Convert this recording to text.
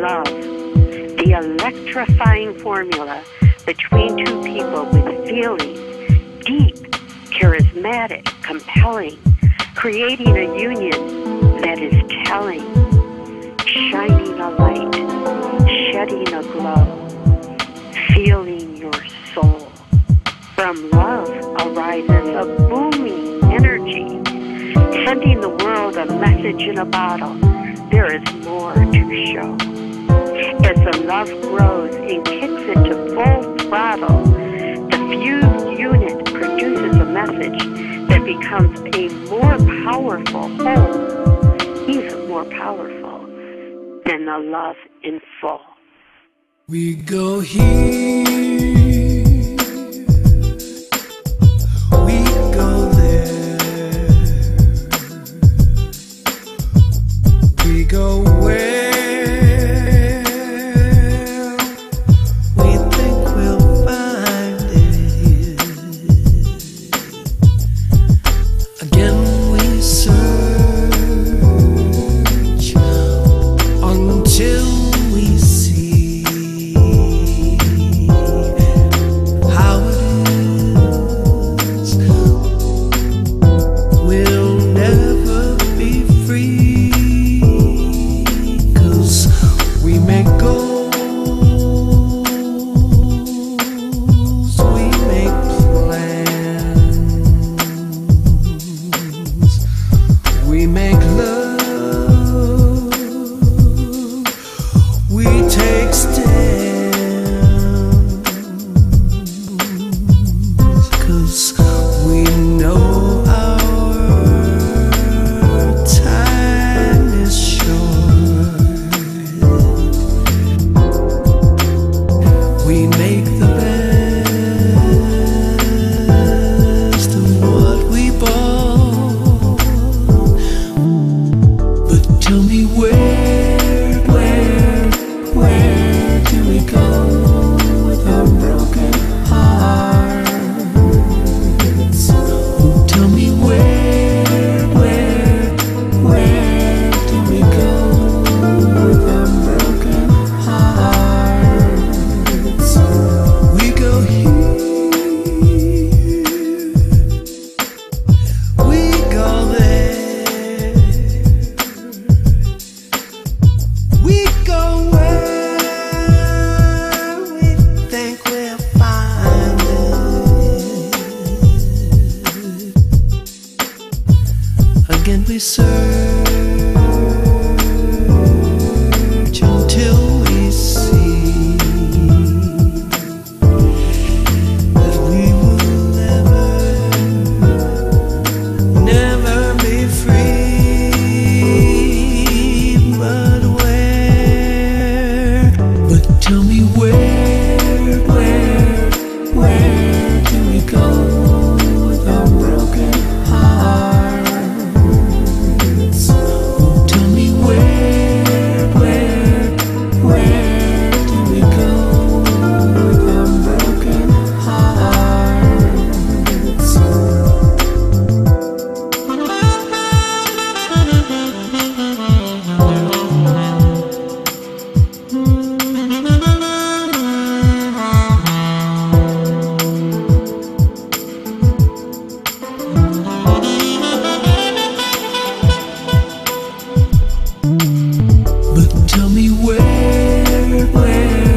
love, the electrifying formula between two people with feelings, deep, charismatic, compelling, creating a union that is telling, shining a light, shedding a glow, feeling your soul. From love arises a booming energy, sending the world a message in a bottle. There is more to show. As the love grows and kicks into full throttle, the fused unit produces a message that becomes a more powerful whole, even more powerful than the love in full. We go here, we make can we serve? But tell me where, where